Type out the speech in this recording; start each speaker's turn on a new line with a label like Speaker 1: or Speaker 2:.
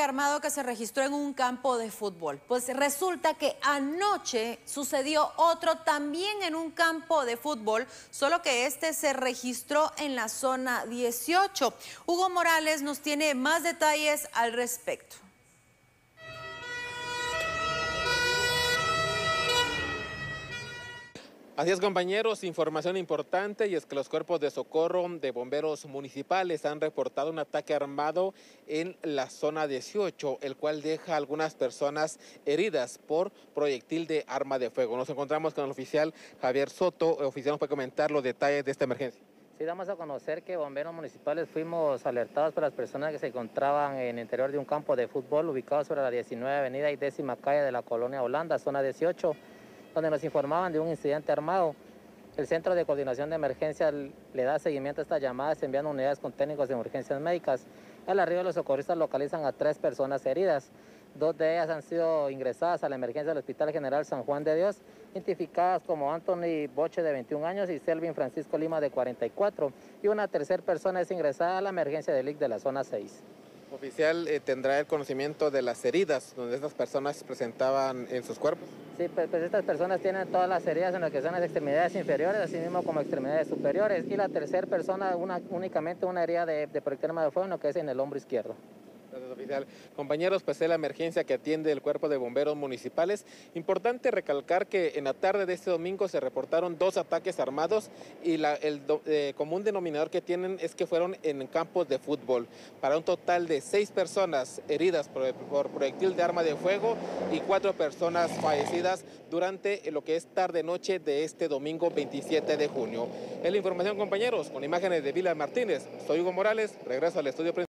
Speaker 1: armado que se registró en un campo de fútbol. Pues resulta que anoche sucedió otro también en un campo de fútbol, solo que este se registró en la zona 18. Hugo Morales nos tiene más detalles al respecto.
Speaker 2: Así es, compañeros, información importante y es que los cuerpos de socorro de bomberos municipales han reportado un ataque armado en la zona 18, el cual deja a algunas personas heridas por proyectil de arma de fuego. Nos encontramos con el oficial Javier Soto. Oficial nos puede comentar los detalles de esta emergencia.
Speaker 3: Sí, damos a conocer que bomberos municipales fuimos alertados por las personas que se encontraban en el interior de un campo de fútbol ubicado sobre la 19 Avenida y décima calle de la colonia Holanda, zona 18 donde nos informaban de un incidente armado. El Centro de Coordinación de Emergencia le da seguimiento a estas llamadas enviando unidades con técnicos de emergencias médicas. Al arribo los socorristas localizan a tres personas heridas. Dos de ellas han sido ingresadas a la emergencia del Hospital General San Juan de Dios, identificadas como Anthony Boche de 21 años y Selvin Francisco Lima de 44. Y una tercera persona es ingresada a la emergencia del IC de la zona 6.
Speaker 2: Oficial, eh, ¿tendrá el conocimiento de las heridas donde estas personas presentaban en sus cuerpos?
Speaker 3: Sí, pues, pues, estas personas tienen todas las heridas en lo que son las extremidades inferiores, así mismo como extremidades superiores. Y la tercera persona, una, únicamente una herida de, de de fuego, en lo que es en el hombro izquierdo.
Speaker 2: Gracias. Compañeros, pues es la emergencia que atiende el Cuerpo de Bomberos Municipales. Importante recalcar que en la tarde de este domingo se reportaron dos ataques armados y el eh, común denominador que tienen es que fueron en campos de fútbol, para un total de seis personas heridas por, por proyectil de arma de fuego y cuatro personas fallecidas durante lo que es tarde-noche de este domingo 27 de junio. Es la información, compañeros, con imágenes de Vila Martínez. Soy Hugo Morales, regreso al estudio principal.